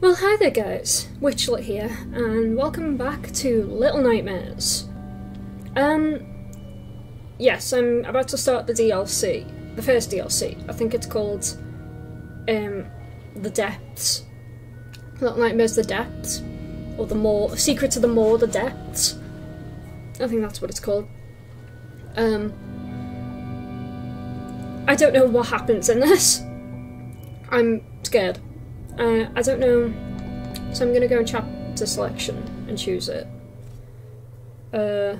Well, hi there, guys. Wytchlet here, and welcome back to Little Nightmares. Um, yes, I'm about to start the DLC, the first DLC. I think it's called, um, The Depths. Little Nightmares: The Depths, or the Maw Secrets of the Maw: The Depths. I think that's what it's called. Um, I don't know what happens in this. I'm scared. Uh, I don't know, so I'm gonna go in chapter selection and choose it. Uh,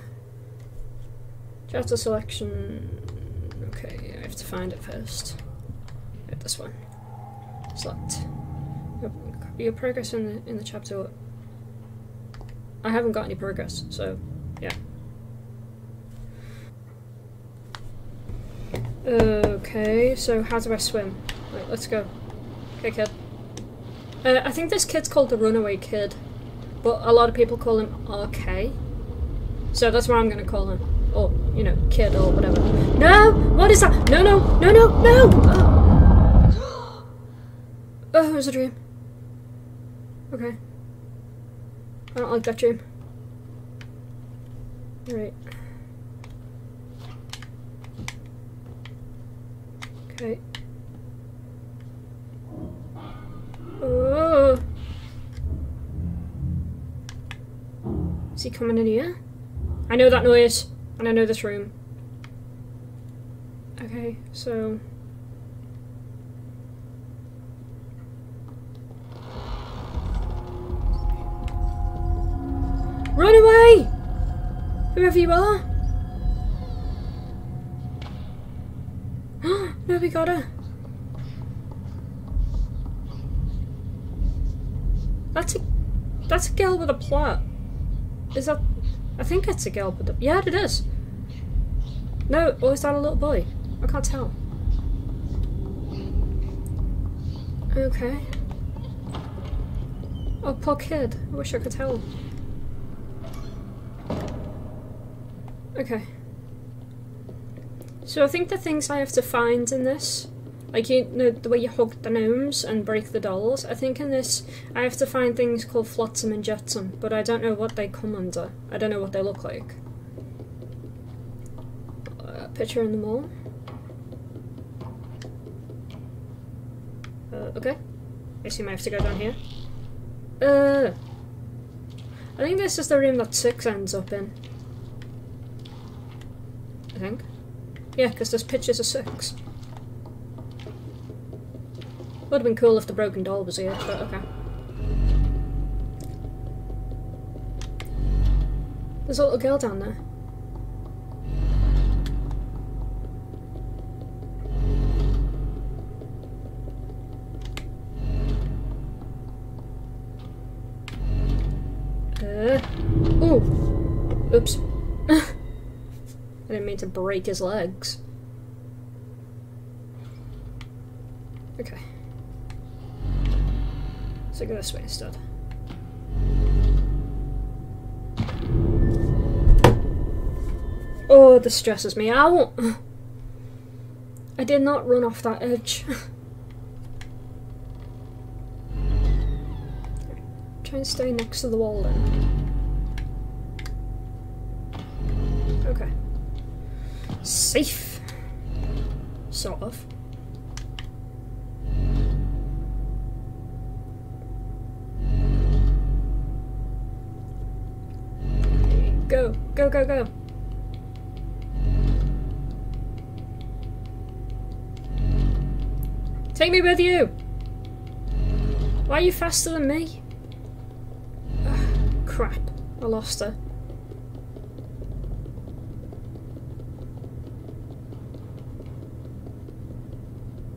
chapter selection. Okay, I have to find it first. This one. Select. Your, your progress in the in the chapter. I haven't got any progress, so yeah. Okay, so how do I swim? Right, let's go. Okay, kid. Uh, I think this kid's called the Runaway Kid, but a lot of people call him RK. So that's what I'm gonna call him. Or, you know, kid or whatever. No! What is that? No, no, no, no, no! Oh, oh it was a dream. Okay. I don't like that dream. Alright. Okay. Is he coming in here? I know that noise, and I know this room. Okay, so... Run away! Whoever you are! no, we got her. That's a that's a girl with a plot. Is that? I think it's a girl with a. Yeah, it is. No, or is that a little boy? I can't tell. Okay. Oh, poor kid. I wish I could tell. Okay. So I think the things I have to find in this like you know the way you hug the gnomes and break the dolls. I think in this I have to find things called flotsam and jetsam, but I don't know what they come under. I don't know what they look like. Uh, picture in the mall. Uh, okay. I assume I have to go down here. Uh, I think this is the room that six ends up in. I think. Yeah, because there's pictures of six. Would have been cool if the broken doll was here, but okay. There's a little girl down there. Uh, ooh. Oops. I didn't mean to break his legs. Okay. So go this way instead. Oh, this stresses me out. I did not run off that edge. Try and stay next to the wall then. Okay. Safe. Sort of. Go, go, go. Take me with you. Why are you faster than me? Ugh, crap. I lost her.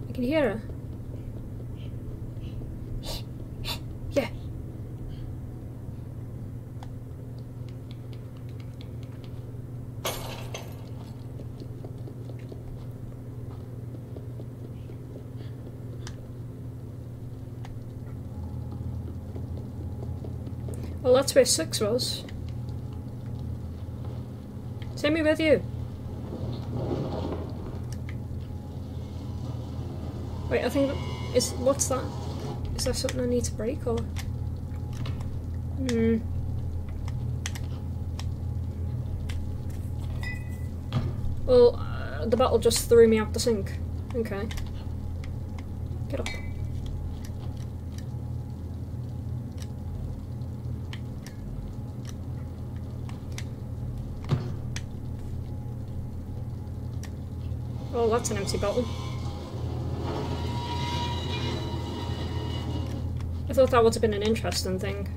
I can hear her. Well, that's where six was. Take me with you. Wait, I think is what's that? Is there something I need to break or? Hmm. Well, uh, the battle just threw me out the sink. Okay. Get up. Oh, that's an empty bottle. I thought that would have been an interesting thing.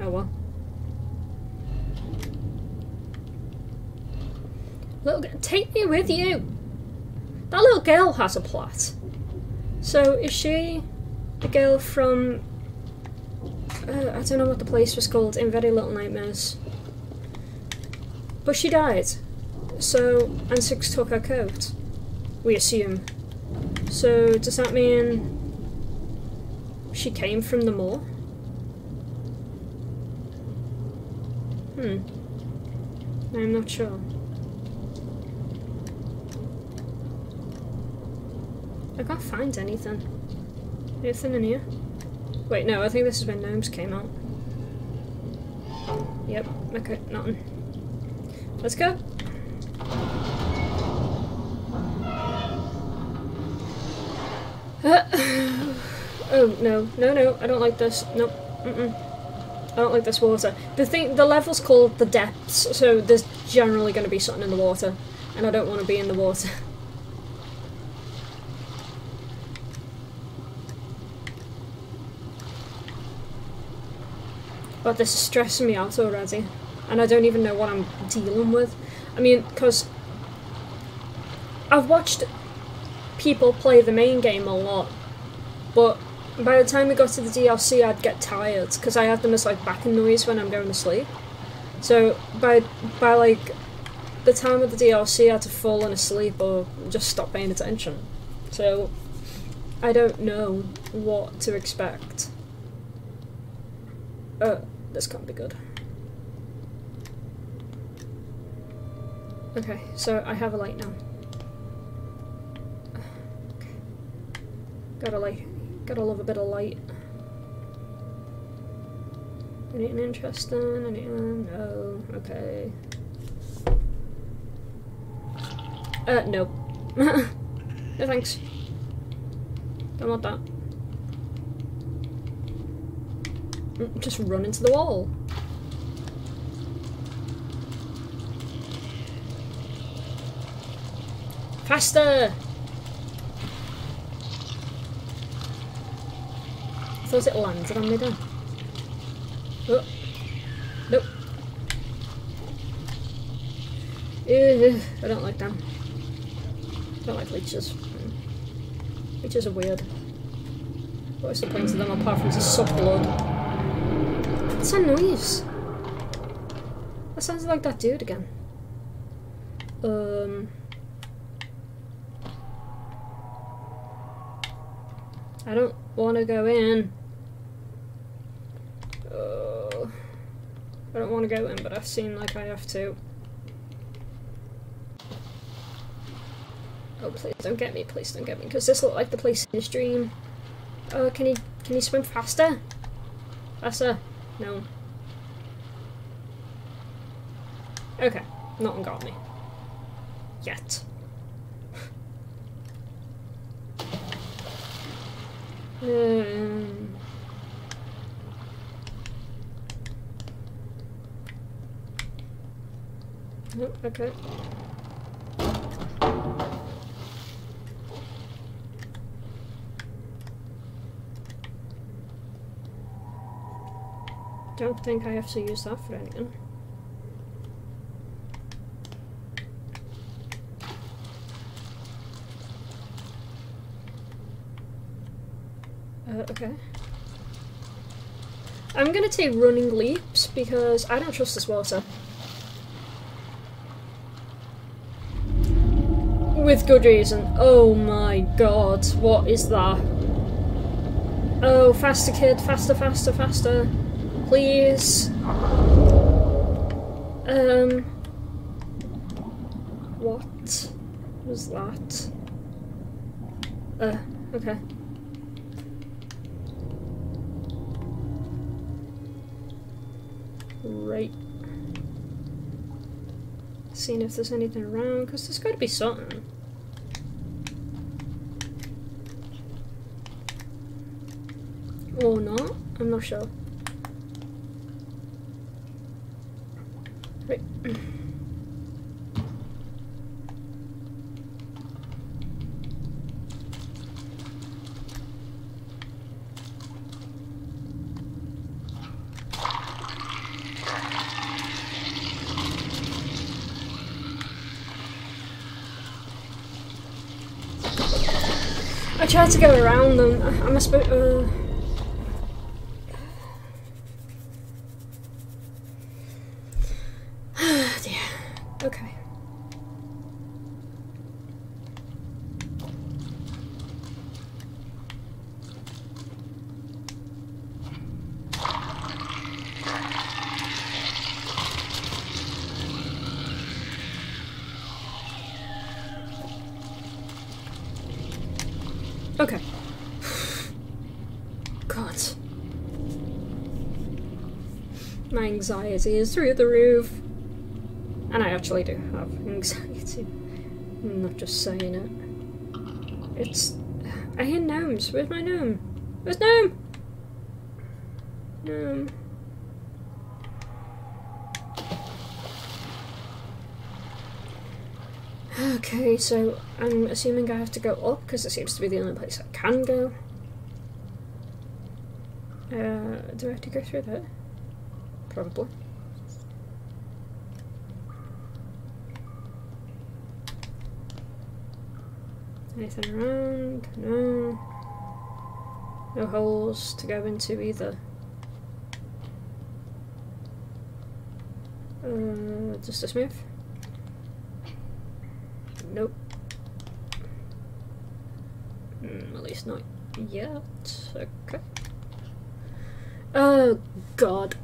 Oh well. Little, take me with you. That little girl has a plot. So is she the girl from? Uh, I don't know what the place was called in Very Little Nightmares. But she died. So N6 took her coat. We assume. So does that mean she came from the Maw? Hmm. I'm not sure. I can't find anything. Anything in here? Wait, no, I think this is when gnomes came out. Yep, okay, nothing. Let's go. oh, no, no, no, I don't like this. Nope, mm -mm. I don't like this water. The thing, the level's called the depths, so there's generally going to be something in the water, and I don't want to be in the water. But this is stressing me out already. And I don't even know what I'm dealing with. I mean, because I've watched people play the main game a lot, but by the time we got to the DLC, I'd get tired because I have them as like backing noise when I'm going to sleep. So by by like the time of the DLC, I had to fallen asleep or just stop paying attention. So I don't know what to expect. Uh, this can't be good. Okay, so I have a light now. Gotta like, gotta love a bit of light. Anything interesting? Anything? No. Okay. Uh, no. no thanks. Don't want that. Just run into the wall. Faster! I thought it landed on me then. Oh. Nope. Ew, I don't like them. I don't like leeches. Leeches are weird. What is the point of them apart from to suck blood? What's that noise? That sounds like that dude again. Um... I don't want to go in. Uh, I don't want to go in, but I seem like I have to. Oh, please don't get me, please don't get me, because this looked like the place in the dream. Oh, can you, can you swim faster? Faster. No. Okay, nothing got me. Yet. Um. Oh, okay. don't think I have to use that for anything. Uh, okay. I'm gonna take running leaps because I don't trust this water. With good reason. Oh my god, what is that? Oh, faster kid, faster, faster, faster please. Um, what was that? Uh, okay. Right. Seeing if there's anything around, because there's got to be something. Or not? I'm not sure. Right. I tried to go around them. I'm sp- uh... dear. Okay. Okay. God. My anxiety is through the roof. And I actually do have anxiety. I'm not just saying it. It's. I hear gnomes. Where's my gnome? Where's gnome? Gnome. Okay, so I'm assuming I have to go up because it seems to be the only place I can go. Uh, do I have to go through that? Probably. Anything around? No. No holes to go into either. Uh, just a smooth? Nope. Mm, at least not yet. Okay. Oh, God.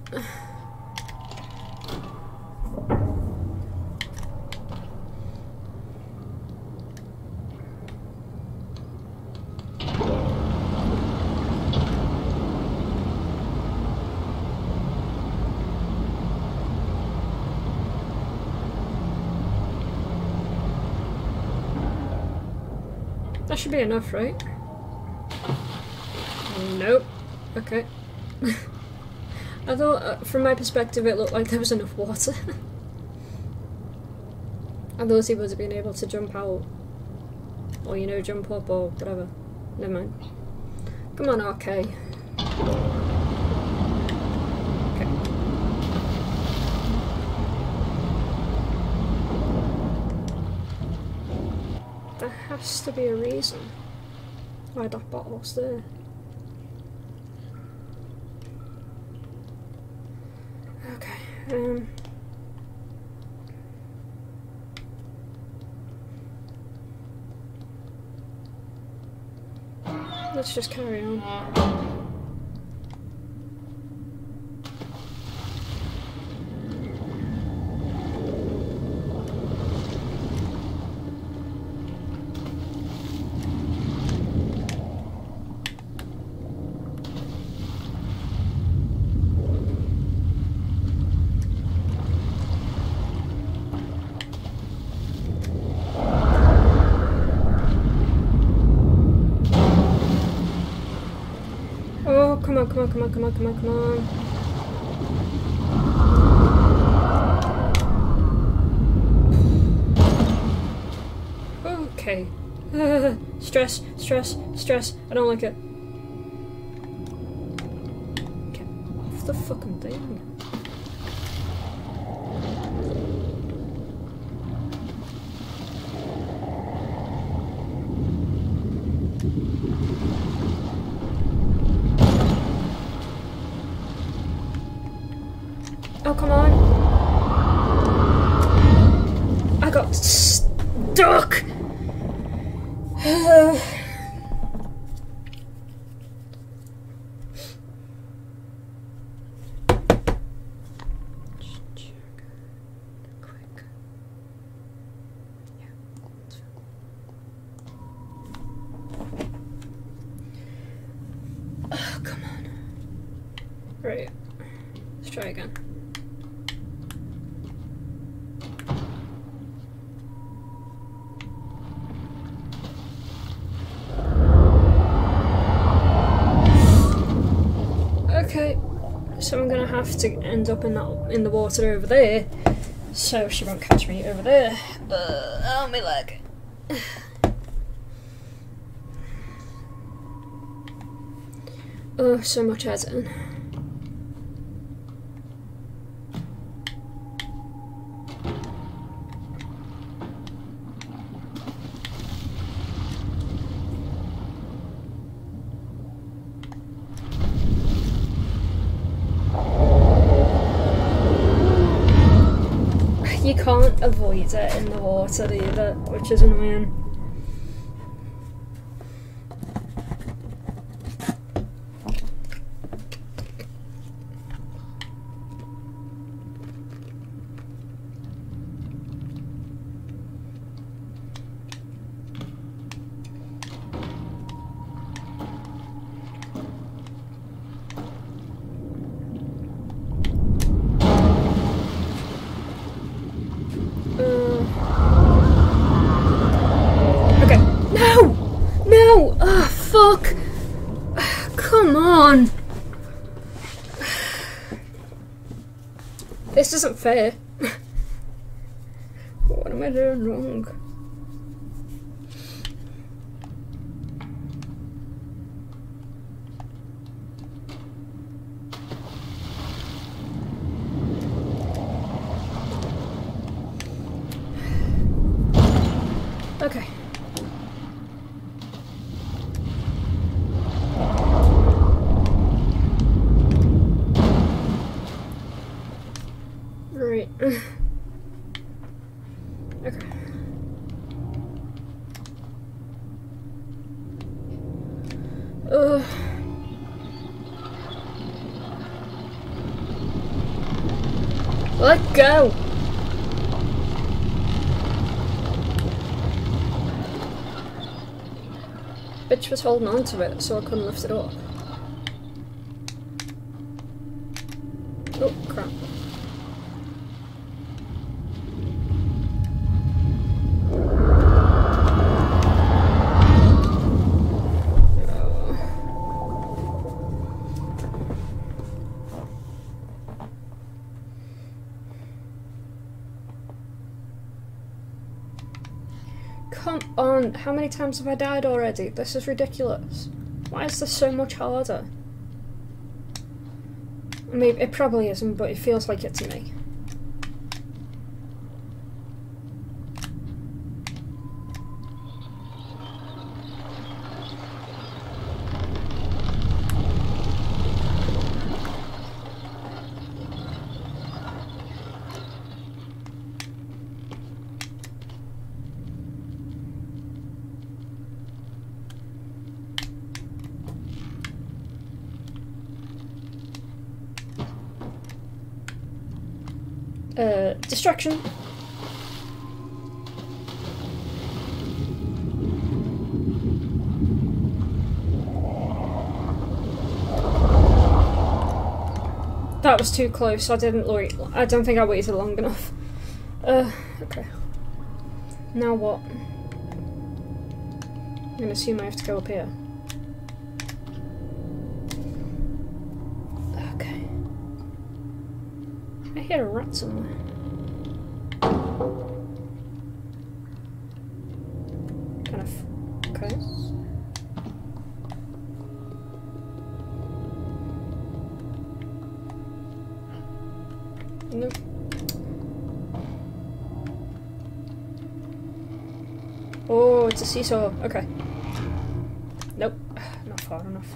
That should be enough, right? Nope. Okay. I thought, uh, from my perspective, it looked like there was enough water. I thought he would have been able to jump out. Or, you know, jump up or whatever. Never mind. Come on, RK. Has to be a reason why that bottle's there. Okay, um... Let's just carry on. Oh, come on, come on, come on, come on, come on. Okay. stress, stress, stress. I don't like it. Get off the fucking thing. Oh, come on. I got stuck. Quick. Yeah. Right. Let's try again. Okay, so I'm gonna have to end up in that in the water over there, so she won't catch me over there. Uh, oh my leg. Oh, so much editing. You it in the water either, which is annoying. Uh, okay. No! No! Ah, fuck! Come on! This isn't fair. what am I doing wrong? Okay. Right. okay. Ugh. Let go! Bitch was holding on to it, so I couldn't lift it up. Oh, crap. Come on, how many times have I died already? This is ridiculous. Why is this so much harder? I mean, it probably isn't, but it feels like it to me. Uh, That was too close. I didn't wait. I don't think I waited long enough. Uh, okay. Now what? I'm gonna assume I have to go up here. Okay. I hear a rat somewhere. Seesaw. Okay. Nope. Not far enough.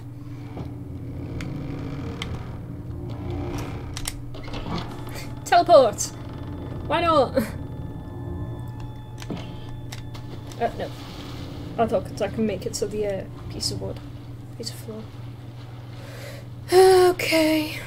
Teleport! Why not? Uh, no. I thought I can make it to the uh, piece of wood. Piece of floor. Okay.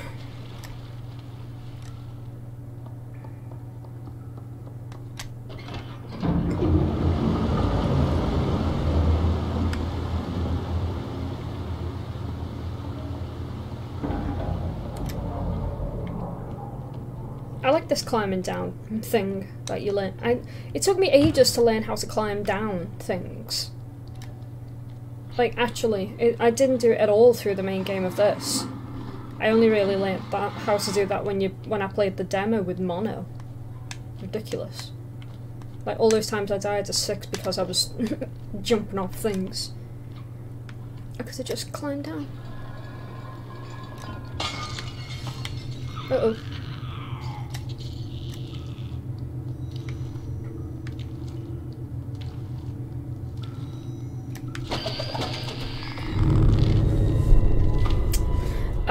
Like this climbing down thing that you learn. I it took me ages to learn how to climb down things. Like actually, it, I didn't do it at all through the main game of this. I only really learned that how to do that when you when I played the demo with Mono. Ridiculous. Like all those times I died to six because I was jumping off things. I could have just climbed down. Uh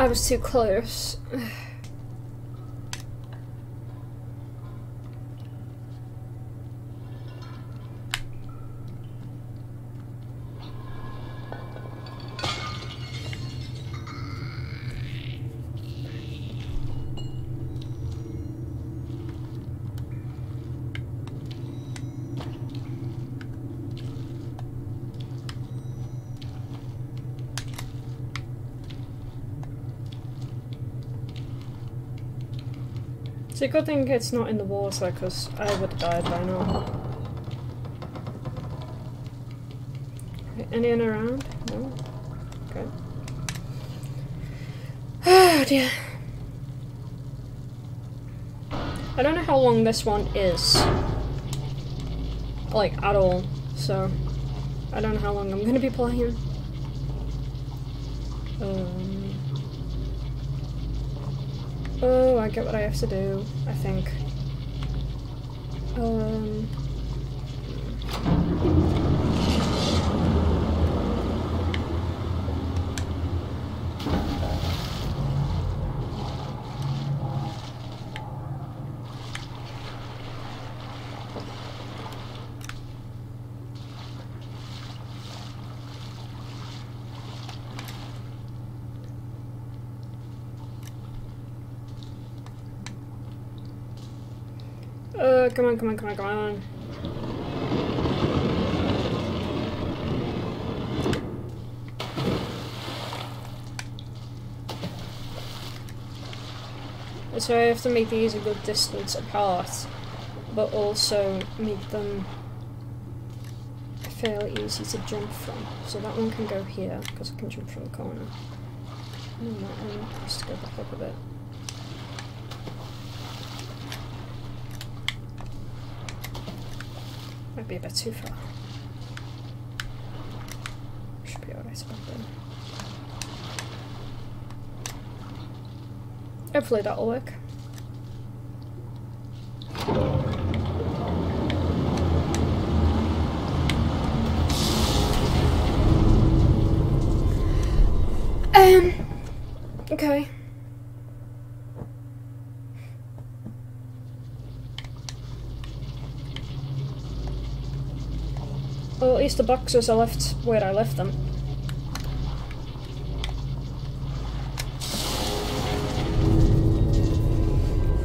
I was too close. It's a good thing it's not in the water, because I would have died by now. Anyone around? No? Okay. Oh dear. I don't know how long this one is. Like, at all. So, I don't know how long I'm gonna be playing. Um... Oh, I get what I have to do, I think. Um... Uh, come on, come on, come on, come on. So I have to make these a good distance apart, but also make them fairly easy to jump from. So that one can go here, because I can jump from the corner. And that one has to go back up a bit. Might be a bit too far. Should be alright then. Hopefully that'll work. Um, okay. Well, at least the boxes are left where I left them.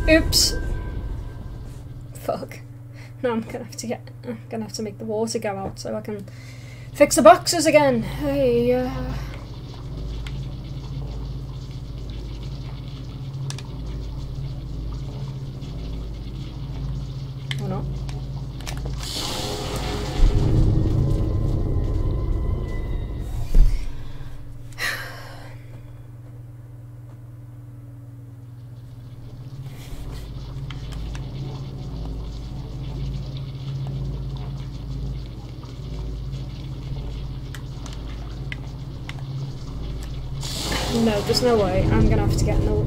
Oops. Fuck. Now I'm gonna have to get. I'm gonna have to make the water go out so I can fix the boxes again. Hey. Uh... Or not. No, there's no way. I'm gonna have to get no.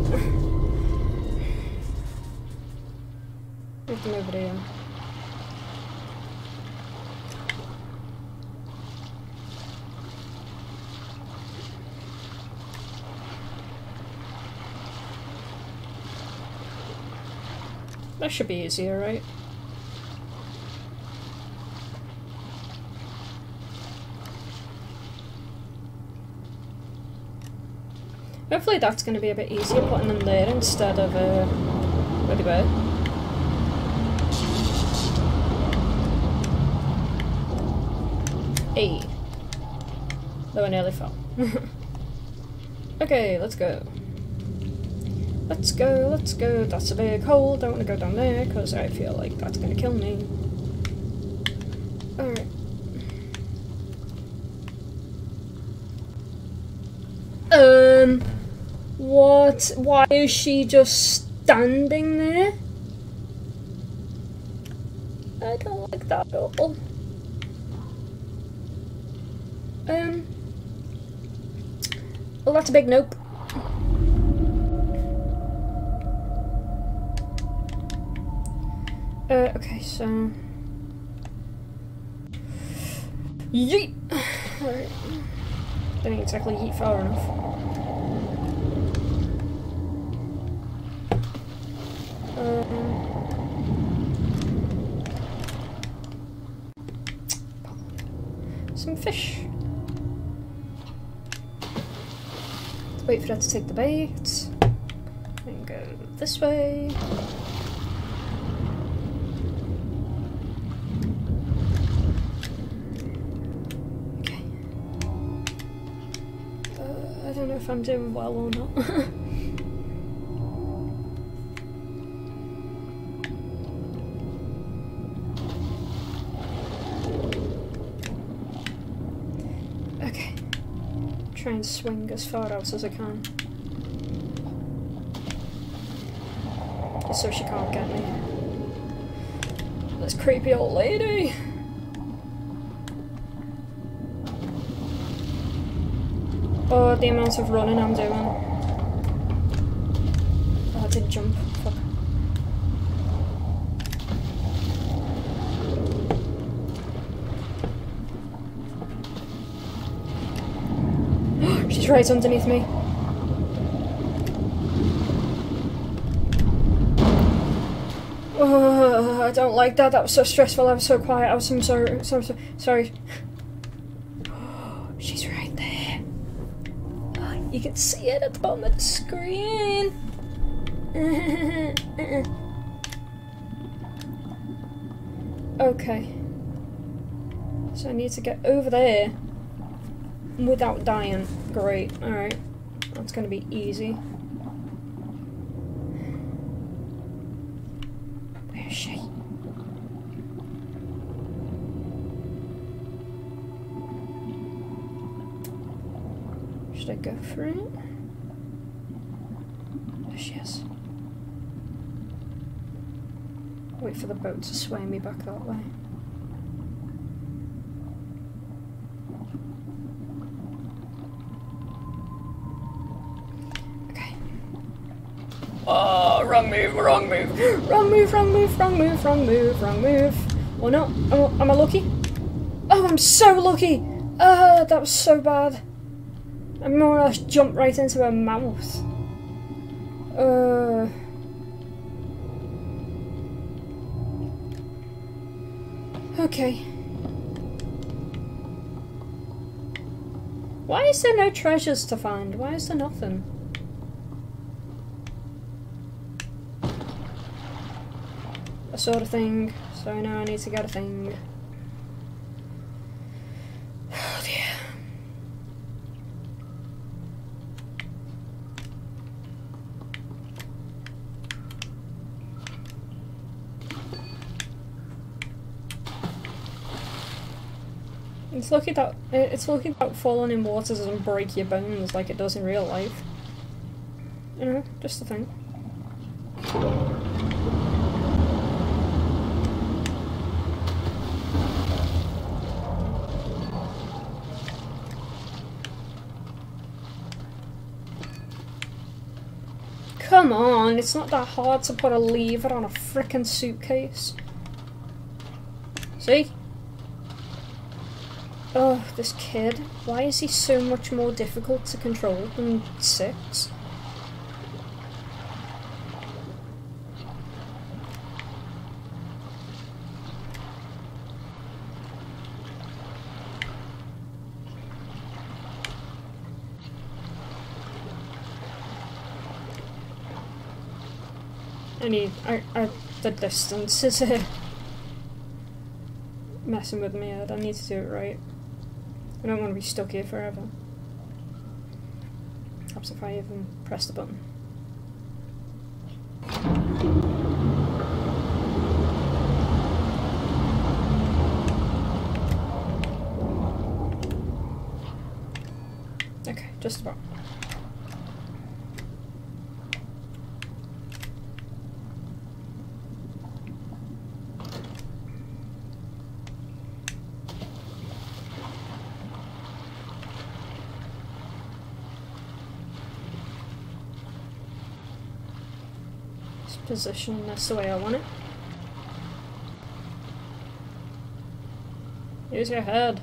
There's nobody in. That should be easier, right? Hopefully that's going to be a bit easier putting them there instead of uh, where they were. Hey. Though I nearly fell. okay, let's go. Let's go, let's go. That's a big hole. Don't want to go down there because I feel like that's going to kill me. Alright. Um, what? Why is she just standing there? I don't like that at all. Um, well, that's a big nope. Uh, okay, so... Yeet! Alright. Didn't exactly yeet far enough. Let's wait for that to take the bait. And go this way. Okay. Uh, I don't know if I'm doing well or not. and swing as far out as I can. Just so she can't get me. This creepy old lady. Oh, the amount of running I'm doing. Oh, I did jump. Fuck. She's right underneath me. Oh, I don't like that. That was so stressful. I was so quiet. I was so sorry. So, so sorry. She's right there. You can see it at the bottom of the screen. okay. So I need to get over there without dying. Great. Alright. That's gonna be easy. Where is she? Should I go for it? There she is. Wait for the boat to sway me back that way. Okay. Oh, wrong move, wrong move, wrong move, wrong move, wrong move, wrong move, wrong move. Or not? Am am I lucky? Oh, I'm so lucky! Uh, that was so bad. I more or less jumped right into her mouth. Uh. Okay. Why is there no treasures to find? Why is there nothing? Sort of thing. So now I need to get a thing. Oh dear. It's lucky that it's lucky that falling in water doesn't break your bones like it does in real life. You know, just a thing. Come on, it's not that hard to put a lever on a frickin' suitcase. See? Oh, this kid. Why is he so much more difficult to control than 6? many are, are the it messing with me head. I need to do it right. I don't want to be stuck here forever. Perhaps if I even press the button. Okay, just about. Position this the way I want it. Use your head.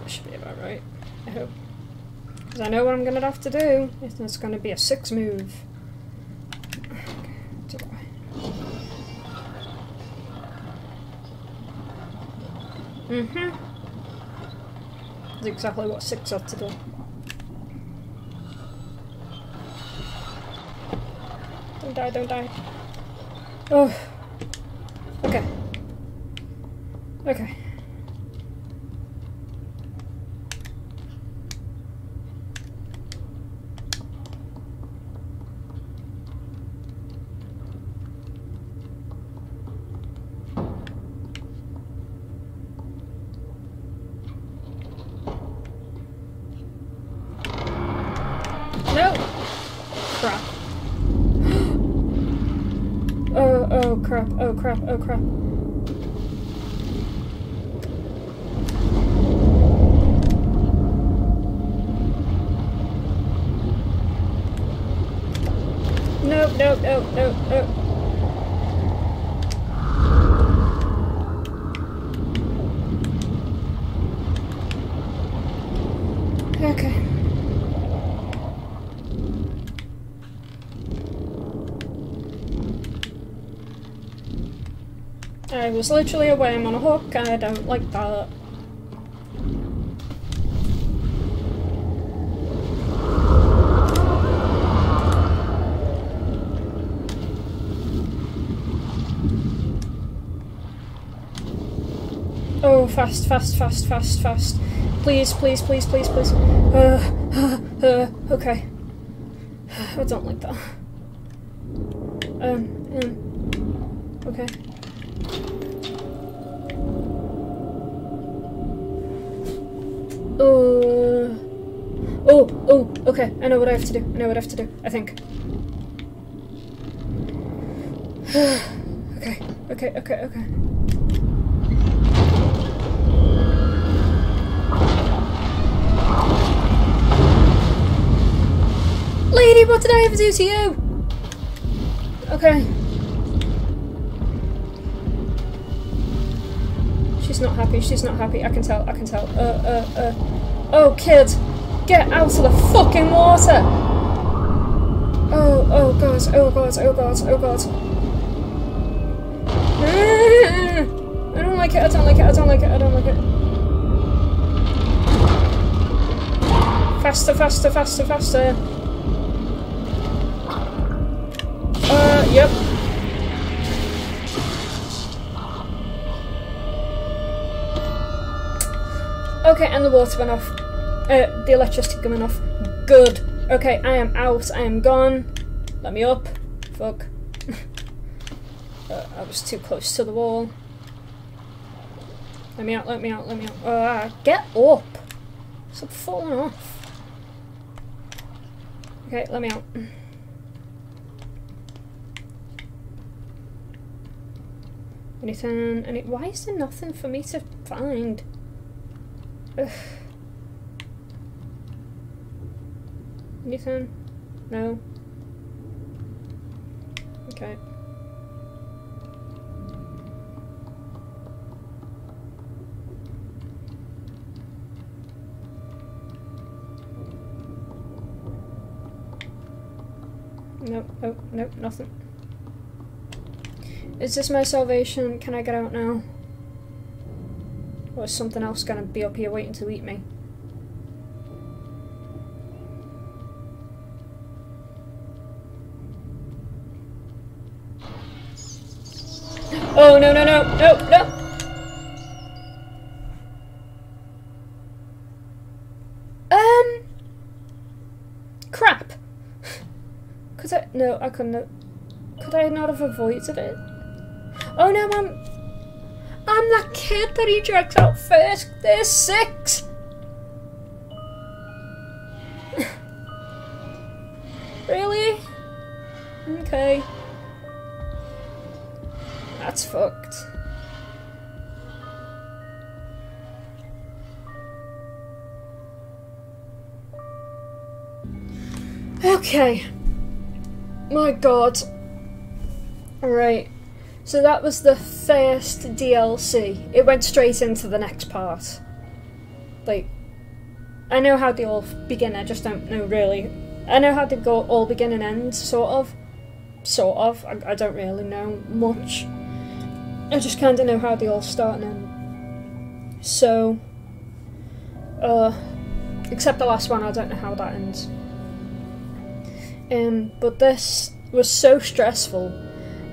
That should be about right. I hope. Because I know what I'm going to have to do. It's going to be a six move. Mm-hmm. Exactly what six ought to do. Don't die, don't die. Oh. Okay. Okay. No! Crap. oh, oh crap, oh crap, oh crap. Nope, nope, nope, nope, nope. Okay. I was literally a I'm on a hook, I don't like that. Oh, fast, fast, fast, fast, fast. Please, please, please, please, please. Uh, uh, uh, okay. I don't like that. Uh, oh, oh, okay. I know what I have to do. I know what I have to do. I think. okay, okay, okay, okay. Lady, what did I ever do to you? Okay. She's not happy, she's not happy. I can tell, I can tell. Uh, uh, uh. Oh, kid! Get out of the fucking water! Oh, oh god, oh god, oh god, oh god. I don't like it, I don't like it, I don't like it, I don't like it. Faster, faster, faster, faster. Uh, yep. Okay, and the water went off. Uh, the electricity coming off. Good. Okay, I am out. I am gone. Let me up. Fuck. uh, I was too close to the wall. Let me out, let me out, let me out. Uh, get up! Stop falling off. Okay, let me out. Anything, any- why is there nothing for me to find? Ugh. Anything? No? Okay. Nope, nope, nope, nothing. Is this my salvation? Can I get out now? Or is something else gonna be up here waiting to eat me? Oh, no, no, no, no, no! Um... Crap! Could I... No, I couldn't have... Could I not have avoided it? Oh no, I'm... that kid that he drags out first. There's six. really? Okay. That's fucked. Okay. My god. Alright. So that was the first DLC. It went straight into the next part. Like, I know how they all begin, I just don't know really. I know how they go all begin and end, sort of. Sort of. I, I don't really know much. I just kind of know how they all start and end. So, uh, except the last one, I don't know how that ends. Um, but this was so stressful.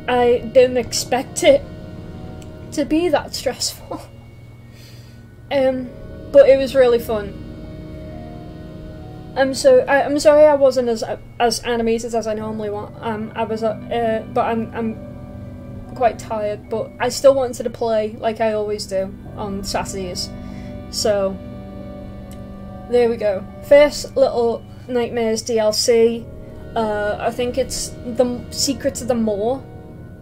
I didn't expect it to be that stressful. um, but it was really fun. I'm so I, am sorry I wasn't as as animated as I normally want. Um, I was, uh, but I'm I'm quite tired. But I still wanted to play like I always do on Saturdays. So there we go. First little Nightmares DLC. Uh, I think it's the Secrets of the Maw.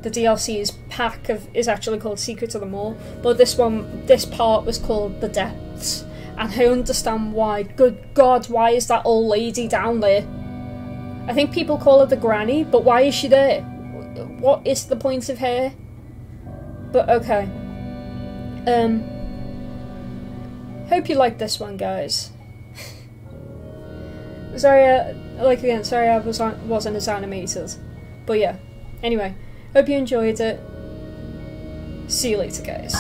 The DLC's pack of is actually called Secrets of the Maw, but this one, this part was called The Depths, and I understand why. Good God, why is that old lady down there? I think people call her the granny, but why is she there? What is the point of her? But okay. Um. Hope you like this one, guys. sorry, uh, like again, sorry I was on, wasn't as animated, but yeah. Anyway, hope you enjoyed it. See you later, guys.